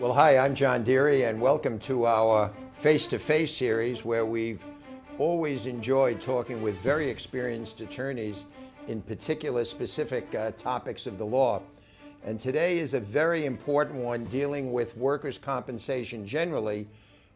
Well, hi, I'm John Dearie, and welcome to our face to face series where we've always enjoyed talking with very experienced attorneys in particular specific uh, topics of the law. And today is a very important one dealing with workers' compensation generally.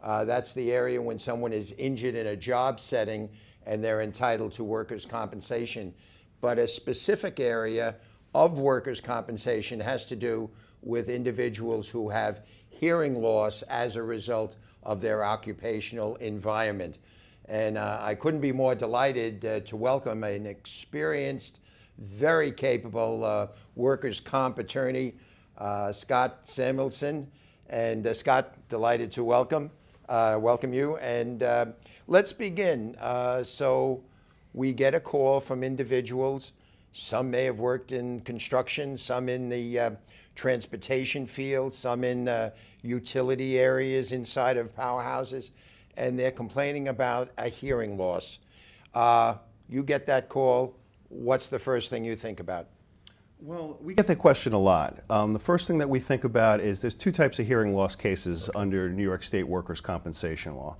Uh, that's the area when someone is injured in a job setting and they're entitled to workers' compensation. But a specific area of workers' compensation has to do with individuals who have hearing loss as a result of their occupational environment. And uh, I couldn't be more delighted uh, to welcome an experienced, very capable uh, workers' comp attorney, uh, Scott Samuelson. And uh, Scott, delighted to welcome, uh, welcome you. And let's begin. so we get a call from individuals some may have worked in construction, some in the uh, transportation field, some in uh, utility areas inside of powerhouses, and they're complaining about a hearing loss. Uh, you get that call, what's the first thing you think about? Well, we get that question a lot. Um, the first thing that we think about is there's two types of hearing loss cases okay. under New York State workers' compensation law.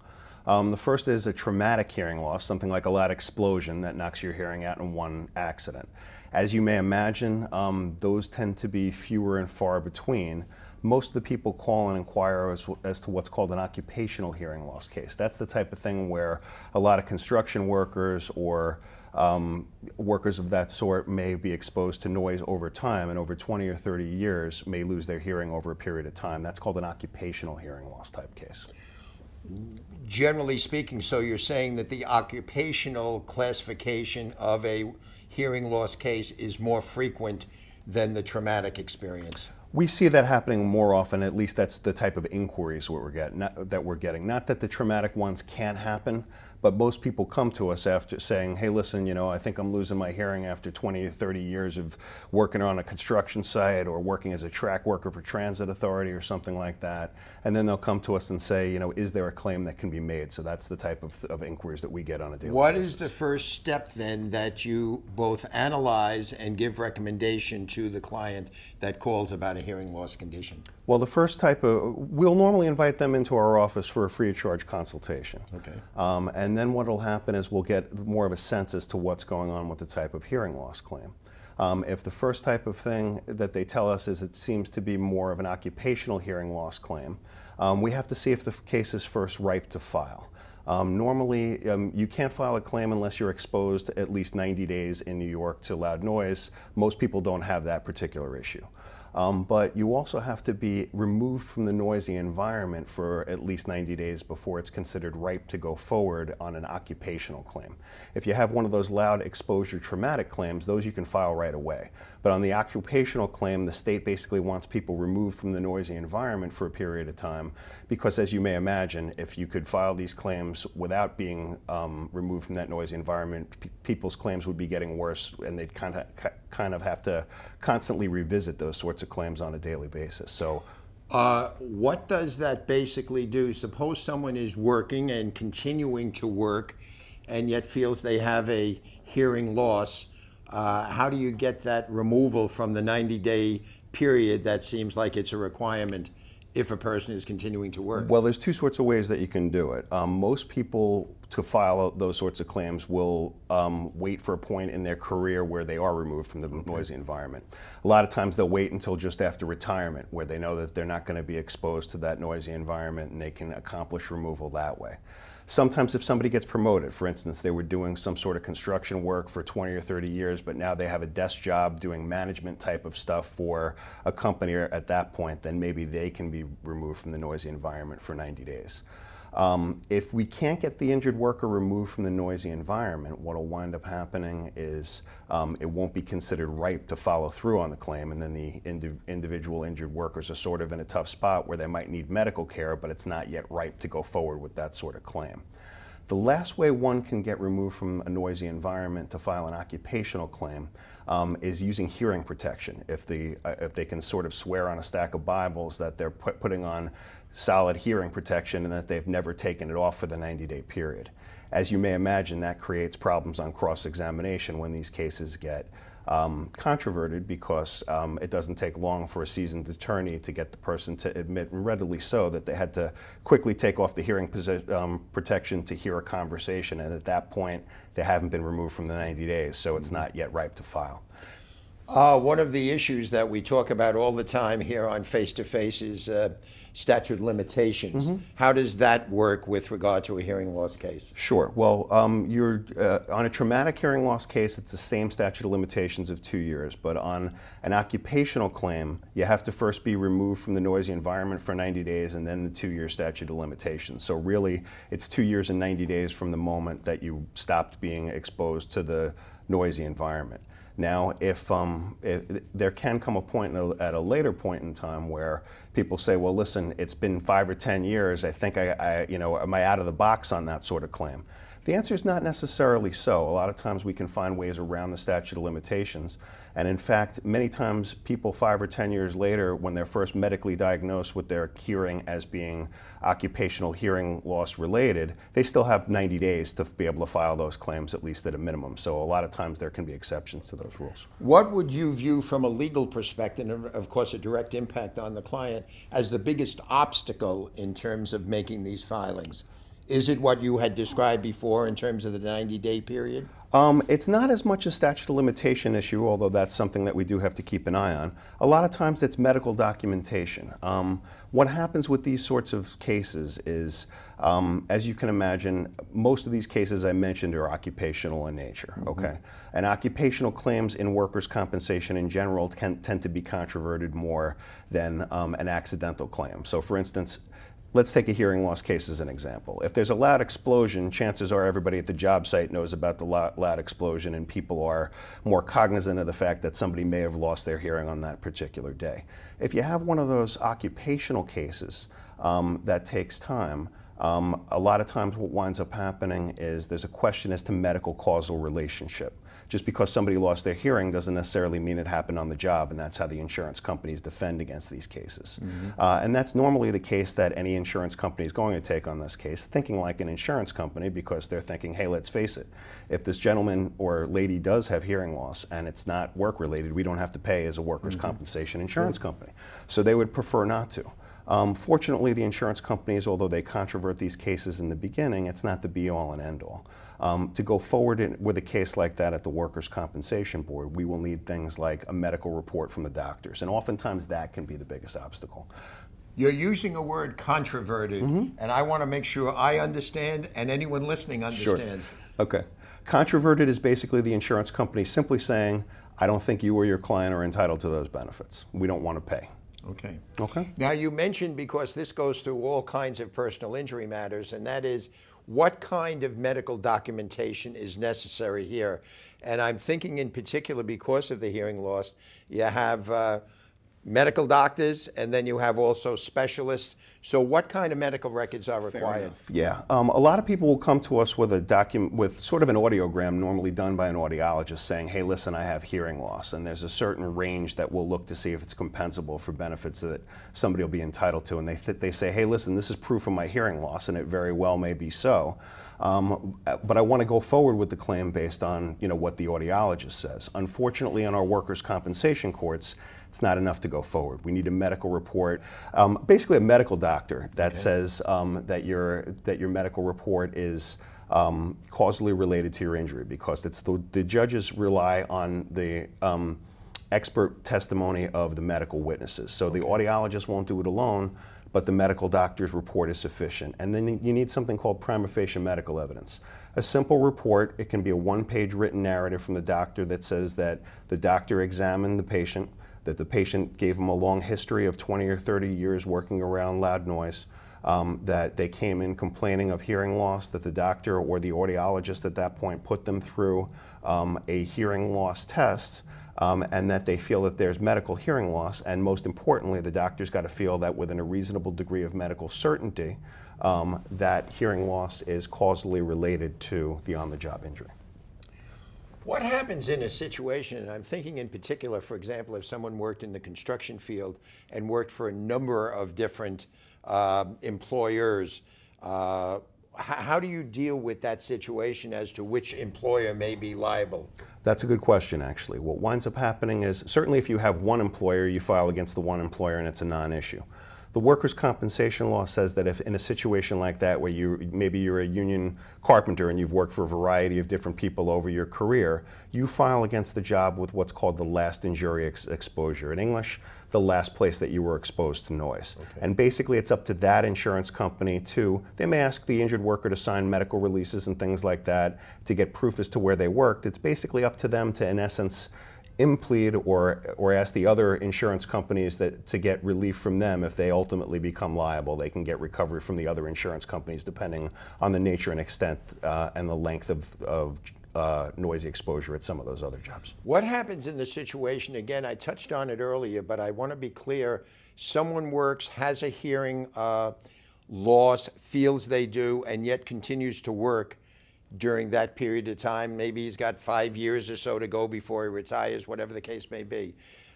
Um, the first is a traumatic hearing loss, something like a loud explosion that knocks your hearing out in one accident. As you may imagine, um, those tend to be fewer and far between. Most of the people call and inquire as, as, to what's called an occupational hearing loss case. That's the type of thing where a lot of construction workers or um, workers of that sort may be exposed to noise over time and over 20 or 30 years may lose their hearing over a period of time. That's called an occupational hearing loss type case generally speaking, so you're saying that the occupational classification of a hearing loss case is more frequent than the traumatic experience? We see that happening more often. At least that's the type of inquiries we're. Not, that we're getting. Not that the traumatic ones can't happen, but most people come to us after saying, hey, listen, you know, I think I'm losing my hearing after 20 or 30 years of working on a construction site or working as a track worker for transit authority or something like that. And then they'll come to us and say, you know, is there a claim that can be made? So that's the type of, of inquiries that we get on a daily What basis. What is the first step then that you both analyze and give recommendation to the client that calls about a hearing loss condition? Well, the first type of, we'll normally invite them into our office for a free of charge consultation. Okay. Um, and then what will happen is we'll get more of a sense as to what's going on with the type of hearing loss claim. Um, if the first type of thing that they tell us is it seems to be more of an occupational hearing loss claim, um, we have to see if the case is first ripe to file. Um, normally, um, you can't file a claim unless you're exposed at least 90 days in New York to loud noise. Most people don't have that particular issue. Um, but you also have to be removed from the noisy environment for at least 90 days before it's considered ripe to go forward on an occupational claim. If you have one of those loud exposure traumatic claims, those you can file right away. But on the occupational claim, the state basically wants people removed from the noisy environment for a period of time because as you may imagine, if you could file these claims without being um, removed from that noisy environment, people's claims would be getting worse and they'd kind of, kind of have to constantly revisit those sorts of claims on a daily basis. So. Uh, what does that basically do? Suppose someone is working and continuing to work and yet feels they have a hearing loss. Uh, how do you get that removal from the 90 day period that seems like it's a requirement if a person is continuing to work? Well, there's two sorts of ways that you can do it. Um, most people to file those sorts of claims will um, wait for a point in their career where they are removed from the okay. noisy environment. A lot of times they'll wait until just after retirement where they know that they're not going to be exposed to that noisy environment and they can accomplish removal that way. Sometimes if somebody gets promoted, for instance, they were doing some sort of construction work for 20 or 30 years, but now they have a desk job doing management type of stuff for a company at that point, then maybe they can be removed from the noisy environment for 90 days. Um, if we can't get the injured worker removed from the noisy environment, what will wind up happening is um, it won't be considered ripe to follow through on the claim, and then the indi individual injured workers are sort of in a tough spot where they might need medical care, but it's not yet ripe to go forward with that sort of claim. The last way one can get removed from a noisy environment to file an occupational claim um, is using hearing protection. If, the, uh, if they can sort of swear on a stack of Bibles that they're put, putting on solid hearing protection and that they've never taken it off for the 90 day period. As you may imagine, that creates problems on cross examination when these cases get um, controverted because um, it doesn't take long for a seasoned attorney to get the person to admit, and readily so, that they had to quickly take off the hearing um, protection to hear a conversation, and at that point, they haven't been removed from the 90 days, so it's not yet ripe to file. Uh, one of the issues that we talk about all the time here on Face to Face is uh, statute limitations. Mm-hmm. How does that work with regard to a hearing loss case? Sure. Well, um, you're uh, on a traumatic hearing loss case. It's the same statute of limitations of two years. But on an occupational claim, you have to first be removed from the noisy environment for 90 days, and then the two-year statute of limitations. So really, it's two years and 90 days from the moment that you stopped being exposed to the noisy environment. Now, if, um, if, there can come a point a, at a later point in time where people say, "Well, listen, it's been five or ten years. I think I, I, you know, am I out of the box on that sort of claim?" The answer is not necessarily so. A lot of times we can find ways around the statute of limitations. And in fact, many times people five or 10 years later, when they're first medically diagnosed with their hearing as being occupational hearing loss related, they still have 90 days to be able to file those claims, at least at a minimum. So a lot of times there can be exceptions to those rules. What would you view from a legal perspective, and of course a direct impact on the client, as the biggest obstacle in terms of making these filings? Is it what you had described before in terms of the 90 day period? Um, it's not as much a statute of limitation issue, although that's something that we do have to keep an eye on. A lot of times it's medical documentation. Um, what happens with these sorts of cases is, um, as you can imagine, most of these cases I mentioned are occupational in nature, mm -hmm. okay? And occupational claims in workers' compensation in general can, tend to be controverted more than um, an accidental claim. So for instance, Let's take a hearing loss case as an example. If there's a loud explosion, chances are everybody at the job site knows about the loud explosion and people are more cognizant of the fact that somebody may have lost their hearing on that particular day. If you have one of those occupational cases um, that takes time, um, a lot of times what winds up happening is there's a question as to medical causal relationship. Just because somebody lost their hearing doesn't necessarily mean it happened on the job, and that's how the insurance companies defend against these cases. Mm -hmm. uh, and that's normally the case that any insurance company is going to take on this case, thinking like an insurance company because they're thinking, hey, let's face it, if this gentleman or lady does have hearing loss and it's not work related, we don't have to pay as a workers' mm -hmm. compensation insurance company. So they would prefer not to. Um, fortunately, the insurance companies, although they controvert these cases in the beginning, it's not the be all and end all. Um, to go forward in, with a case like that at the Workers' Compensation Board, we will need things like a medical report from the doctors, and oftentimes that can be the biggest obstacle. You're using a word controverted, mm -hmm. and I want to make sure I understand and anyone listening understands. Sure. Okay. Controverted is basically the insurance company simply saying, I don't think you or your client are entitled to those benefits. We don't want to pay. Okay. Okay. Now you mentioned because this goes through all kinds of personal injury matters, and that is what kind of medical documentation is necessary here. And I'm thinking in particular because of the hearing loss, you have uh, medical doctors, and then you have also specialists. So, what kind of medical records are required? Yeah, um, a lot of people will come to us with a document with sort of an audiogram, normally done by an audiologist, saying, "Hey, listen, I have hearing loss," and there's a certain range that we'll look to see if it's compensable for benefits that somebody will be entitled to, and they they say, "Hey, listen, this is proof of my hearing loss," and it very well may be so. Um, but I want to go forward with the claim based on you know what the audiologist says. Unfortunately, in our workers' compensation courts, it's not enough to go forward. We need a medical report, um, basically a medical doctor that okay. says um, that your that your medical report is um, causally related to your injury because it's the, the judges rely on the um, expert testimony of the medical witnesses. So okay. the audiologist won't do it alone, but the medical doctor's report is sufficient. And then you need something called prima facie medical evidence. A simple report, it can be a one-page written narrative from the doctor that says that the doctor examined the patient, that the patient gave them a long history of 20 or 30 years working around loud noise, um, that they came in complaining of hearing loss, that the doctor or the audiologist at that point put them through um, a hearing loss test, um, and that they feel that there's medical hearing loss, and most importantly, the doctor's got to feel that within a reasonable degree of medical certainty, um, that hearing loss is causally related to the on-the-job injury. What happens in a situation, and I'm thinking in particular, for example, if someone worked in the construction field and worked for a number of different uh, employers, uh, how do you deal with that situation as to which employer may be liable? That's a good question, actually. What winds up happening is certainly if you have one employer, you file against the one employer and it's a non issue. The workers' compensation law says that if in a situation like that where you maybe you're a union carpenter and you've worked for a variety of different people over your career, you file against the job with what's called the last injury ex exposure. In English, the last place that you were exposed to noise. Okay. And basically it's up to that insurance company to, they may ask the injured worker to sign medical releases and things like that to get proof as to where they worked. It's basically up to them to, in essence, implead or, or ask the other insurance companies that, to get relief from them if they ultimately become liable. They can get recovery from the other insurance companies depending on the nature and extent uh, and the length of, of uh, noisy exposure at some of those other jobs. What happens in the situation, again, I touched on it earlier, but I want to be clear, someone works, has a hearing uh, loss, feels they do, and yet continues to work during that period of time. Maybe he's got five years or so to go before he retires, whatever the case may be.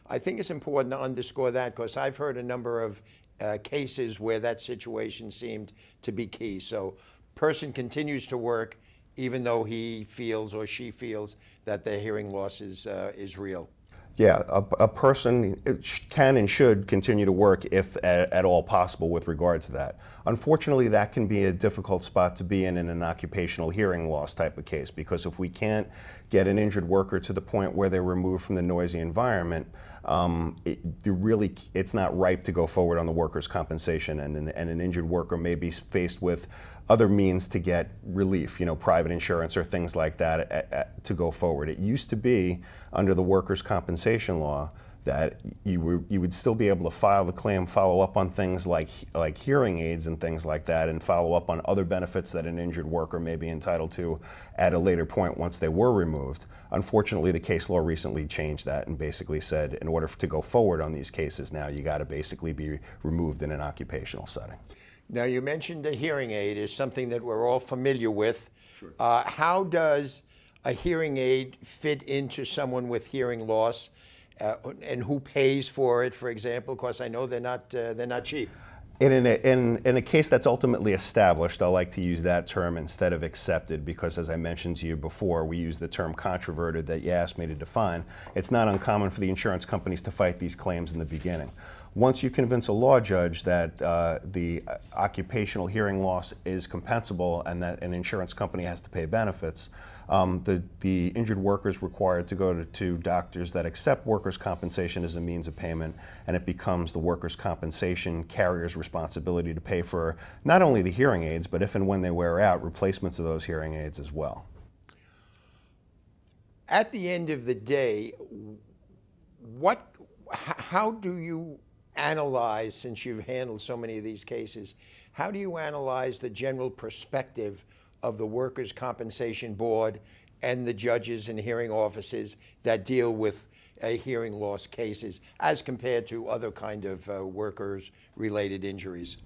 I think it's important to underscore that because I've heard a number of uh, cases where that situation seemed to be key. So, person continues to work even though he feels or she feels that their hearing loss is uh, is real. Yeah, a, a, person can and should continue to work if at, at, all possible with regard to that. Unfortunately, that can be a difficult spot to be in in an occupational hearing loss type of case because if we can't get an injured worker to the point where they're removed from the noisy environment, um, it, really it's not ripe to go forward on the workers' compensation, and, and, and an injured worker may be faced with other means to get relief, you know, private insurance or things like that at, at, to go forward. It used to be under the workers' compensation law that you, were, you would still be able to file the claim, follow up on things like, like hearing aids and things like that, and follow up on other benefits that an injured worker may be entitled to at a later point once they were removed. Unfortunately, the case law recently changed that and basically said in order to go forward on these cases now, you got to basically be removed in an occupational setting. Now, you mentioned a hearing aid is something that we're all familiar with. Sure. Uh, how does a hearing aid fit into someone with hearing loss, uh, and who pays for it, for example? Because I know they're not uh, they're not cheap. In, in, a, in, in a case that's ultimately established, I like to use that term instead of accepted because, as I mentioned to you before, we use the term controverted that you asked me to define. It's not uncommon for the insurance companies to fight these claims in the beginning. Once you convince a law judge that uh, the occupational hearing loss is compensable and that an insurance company has to pay benefits, um, the, the injured worker is required to go to, to doctors that accept workers' compensation as a means of payment, and it becomes the workers' compensation carrier's responsibility to pay for not only the hearing aids, but if and when they wear out, replacements of those hearing aids as well. At the end of the day, what, how do you analyze, since you've handled so many of these cases, how do you analyze the general perspective of the Workers' Compensation Board and the judges and hearing offices that deal with uh, hearing loss cases as compared to other kind of uh, workers related injuries?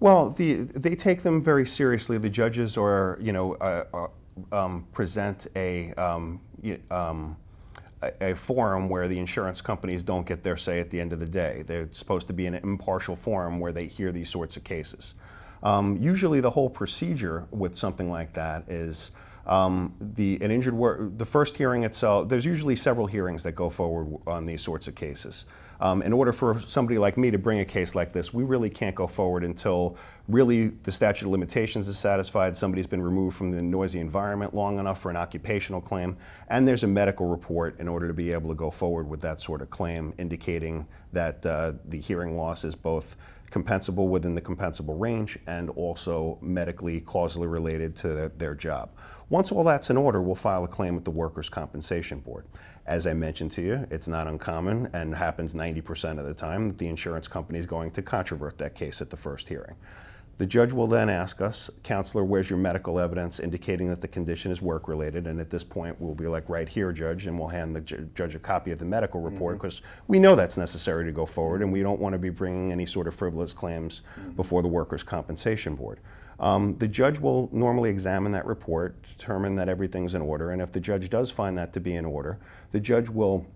Well, the, they take them very seriously. The judges are, you know, uh, uh um, present a um, um, a, forum where the insurance companies don't get their say at the end of the day. They're supposed to be an impartial forum where they hear these sorts of cases. Um, usually, the whole procedure with something like that is um, the an injured. The first hearing itself. There's usually several hearings that go forward on these sorts of cases. Um, in order for somebody like me to bring a case like this, we really can't go forward until really the statute of limitations is satisfied, somebody's been removed from the noisy environment long enough for an occupational claim, and there's a medical report in order to be able to go forward with that sort of claim, indicating that uh, the hearing loss is both compensable within the compensable range and also medically causally related to their job. Once all that's in order, we'll file a claim with the Workers' Compensation Board. As I mentioned to you, it's not uncommon and happens 90% of the time that the insurance company is going to controvert that case at the first hearing. The judge will then ask us, counselor, where's your medical evidence indicating that the condition is work related? And at this point, we'll be like, right here, judge, and we'll hand the ju judge a copy of the medical report because mm -hmm. we know that's necessary to go forward and we don't want to be bringing any sort of frivolous claims mm -hmm. before the Workers' Compensation Board. Um, the judge will normally examine that report, determine that everything's in order, and if the judge does find that to be in order, the judge will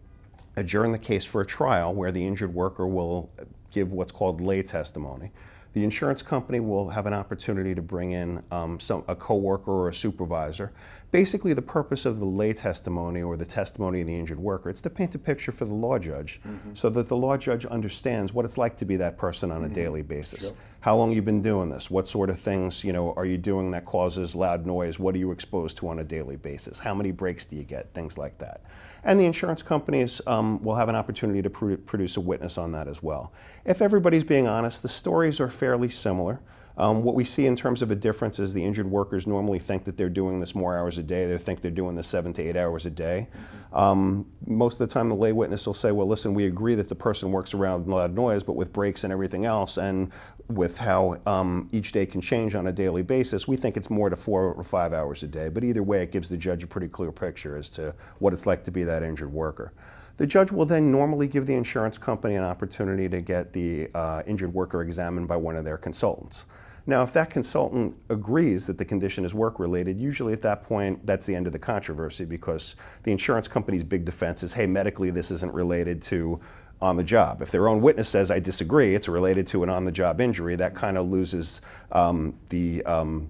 adjourn the case for a trial where the injured worker will give what's called lay testimony. The insurance company will have an opportunity to bring in um, some, a coworker or a supervisor. Basically, the purpose of the lay testimony or the testimony of the injured worker, it's to paint a picture for the law judge mm-hmm. so that the law judge understands what it's like to be that person on a mm-hmm. daily basis. Sure. How long you've been doing this? What sort of things, you know, are you doing that causes loud noise? What are you exposed to on a daily basis? How many breaks do you get? Things like that. And the insurance companies um, will have an opportunity to pr produce a witness on that as well. If everybody's being honest, the stories are fairly similar. Um, what we see in terms of a difference is the injured workers normally think that they're doing this more hours a day. They think they're doing this seven to eight hours a day. Um, most of the time, the lay witness will say, well, listen, we agree that the person works around loud noise, but with breaks and everything else, and with how um, each day can change on a daily basis, we think it's more to four or five hours a day. But either way, it gives the judge a pretty clear picture as to what it's like to be that injured worker. The judge will then normally give the insurance company an opportunity to get the uh, injured worker examined by one of their consultants. Now, if that consultant agrees that the condition is work related, usually at that point, that's the end of the controversy because the insurance company's big defense is hey, medically, this isn't related to on the job. If their own witness says, I disagree, it's related to an on the job injury, that kind of loses um, the, um,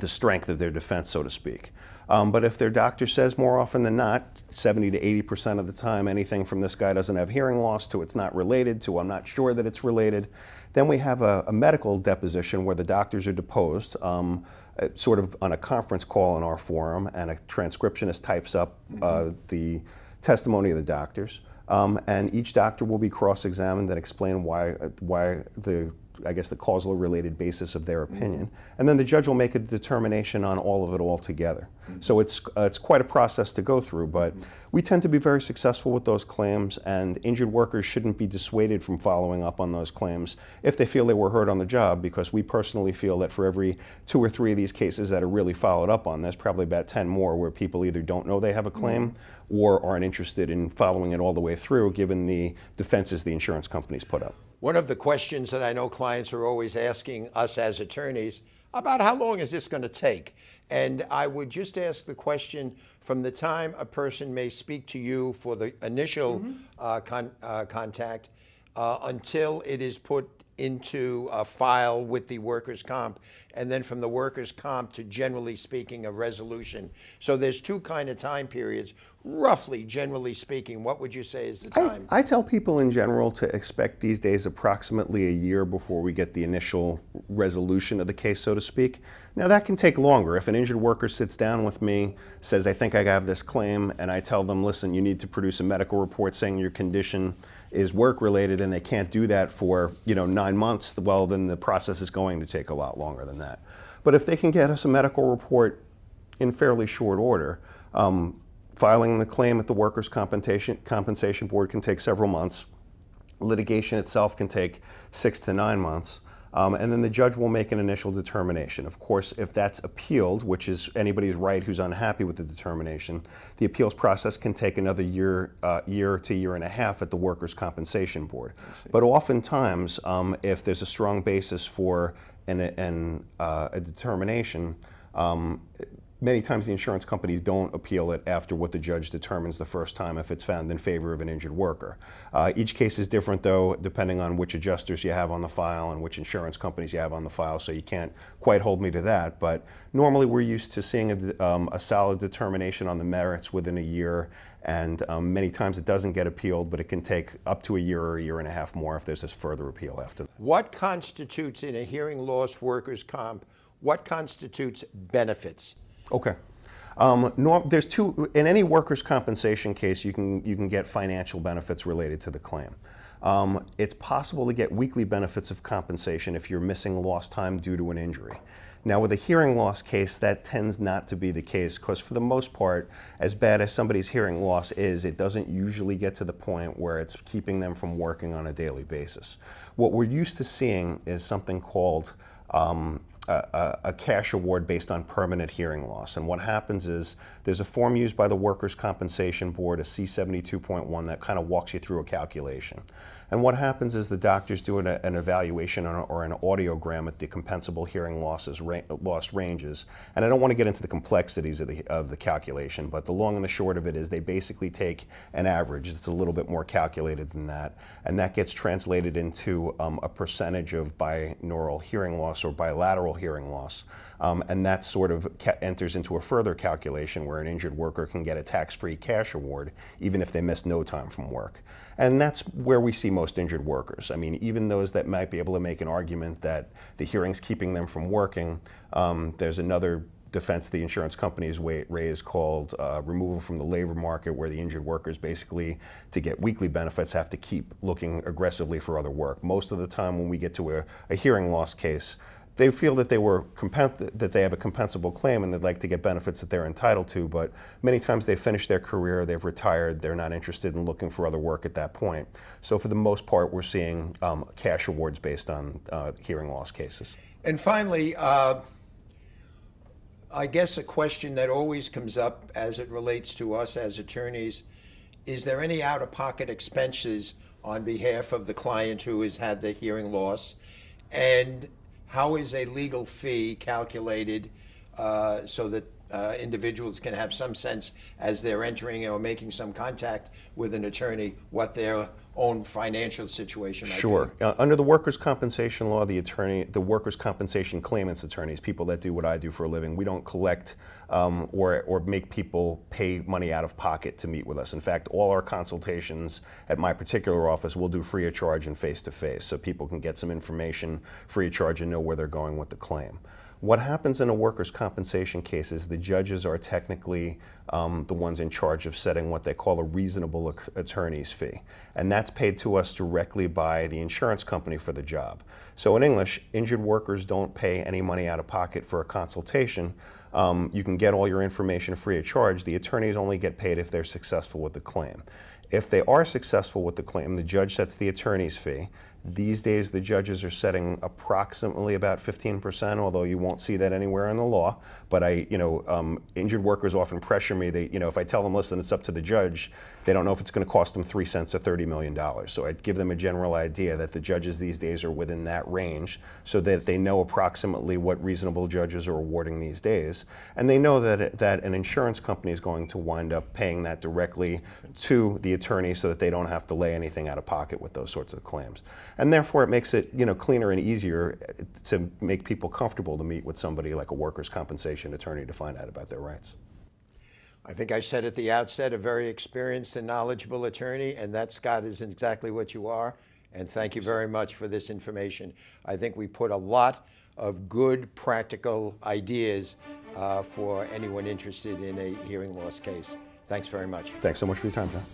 the strength of their defense, so to speak. Um, but if their doctor says more often than not, 70 to 80% of the time, anything from this guy doesn't have hearing loss to it's not related to I'm not sure that it's related, then we have a, a medical deposition where the doctors are deposed, um, uh, sort of on a conference call in our forum, and a transcriptionist types up uh, mm-hmm. the testimony of the doctors. Um, and each doctor will be cross-examined and explain why, uh, why the I guess, the causal related basis of their opinion. Mm-hmm. And then the judge will make a determination on all of it all together. Mm-hmm. So it's, uh, it's quite a process to go through, but mm-hmm. we tend to be very successful with those claims, and injured workers shouldn't be dissuaded from following up on those claims if they feel they were hurt on the job, because we personally feel that for every two or three of these cases that are really followed up on, there's probably about 10 more where people either don't know they have a claim or aren't interested in following it all the way through, given the defenses the insurance companies put up. One of the questions that I know clients are always asking us as attorneys about how long is this going to take? And I would just ask the question from the time a person may speak to you for the initial mm-hmm. uh, con- uh, contact uh, until it is put into a file with the workers' comp, and then from the workers' comp to generally speaking a resolution. So there's two kind of time periods. Roughly, generally speaking, what would you say is the time? I, I tell people in general to expect these days approximately a year before we get the initial resolution of the case, so to speak. Now that can take longer. If an injured worker sits down with me, says, I think I have this claim, and I tell them, listen, you need to produce a medical report saying your condition is work related and they can't do that for you know nine months, well then the process is going to take a lot longer than that. But if they can get us a medical report in fairly short order, um, filing the claim at the workers' compensation compensation board can take several months. Litigation itself can take six to nine months. Um, and then the judge will make an initial determination. Of course, if that's appealed, which is anybody's right who's unhappy with the determination, the appeals process can take another year, uh, year to year and a half at the Workers' Compensation Board. But oftentimes, um, if there's a strong basis for an, an uh, a determination, um, many times the insurance companies don't appeal it after what the judge determines the first time if it's found in favor of an injured worker. Uh, each case is different though, depending on which adjusters you have on the file and which insurance companies you have on the file, so you can't quite hold me to that. But normally we're used to seeing a, um, a solid determination on the merits within a year, and um, many times it doesn't get appealed, but it can take up to a year or a year and a half more if there's a further appeal after that. What constitutes in a hearing loss workers' comp, what constitutes benefits? Okay. Um, norm, there's two, in any workers' compensation case, you can, you can get financial benefits related to the claim. Um, it's possible to get weekly benefits of compensation if you're missing lost time due to an injury. Now, with a hearing loss case, that tends not to be the case because, for the most part, as bad as somebody's hearing loss is, it doesn't usually get to the point where it's keeping them from working on a daily basis. What we're used to seeing is something called um, a, a, cash award based on permanent hearing loss. And what happens is there's a form used by the Workers' Compensation Board, a C72.1, that kind of walks you through a calculation. And what happens is the doctors do an, an evaluation or an audiogram at the compensable hearing losses ra loss ranges. And I don't want to get into the complexities of the, of the calculation, but the long and the short of it is they basically take an average. It's a little bit more calculated than that. And that gets translated into um, a percentage of binaural hearing loss or bilateral hearing loss. Um, and that sort of enters into a further calculation where an injured worker can get a tax-free cash award even if they miss no time from work. And that's where we see most injured workers. I mean, even those that might be able to make an argument that the hearing's keeping them from working, um, there's another defense the insurance companies raise called uh, removal from the labor market, where the injured workers basically, to get weekly benefits, have to keep looking aggressively for other work. Most of the time, when we get to a, a hearing loss case, they feel that they were that they have a compensable claim and they'd like to get benefits that they're entitled to, but many times they finish their career, they've retired, they're not interested in looking for other work at that point. So for the most part, we're seeing um, cash awards based on uh, hearing loss cases. And finally, uh, I guess a question that always comes up as it relates to us as attorneys, is there any out-of-pocket expenses on behalf of the client who has had the hearing loss? And how is a legal fee calculated uh, so that uh, individuals can have some sense as they're entering or making some contact with an attorney what their own financial situation sure. Uh, under the workers' compensation law, the attorney, the workers' compensation claimants attorneys, people that do what I do for a living, we don't collect um, or, or make people pay money out of pocket to meet with us. In fact, all our consultations at my particular office we'll do free of charge and face to face so people can get some information free of charge and know where they're going with the claim. What happens in a workers' compensation case is the judges are technically um, the ones in charge of setting what they call a reasonable attorney's fee. And that's paid to us directly by the insurance company for the job. So in English, injured workers don't pay any money out of pocket for a consultation. Um, you can get all your information free of charge. The attorneys only get paid if they're successful with the claim. If they are successful with the claim, the judge sets the attorney's fee. These days, the judges are setting approximately about 15%, although you won't see that anywhere in the law. But I, you know, um, injured workers often pressure me. They, you know, if I tell them, listen, it's up to the judge, they don't know if it's going to cost them three cents or $30 million. So I give them a general idea that the judges these days are within that range so that they know approximately what reasonable judges are awarding these days. And they know that, that an insurance company is going to wind up paying that directly to the attorney so that they don't have to lay anything out of pocket with those sorts of claims and therefore it makes it you know cleaner and easier to make people comfortable to meet with somebody like a workers' compensation attorney to find out about their rights. I think I said at the outset, a very experienced and knowledgeable attorney, and that, Scott, is exactly what you are. And thank you very much for this information. I think we put a lot of good, practical ideas uh, for anyone interested in a hearing loss case. Thanks very much. Thanks so much for your time, John.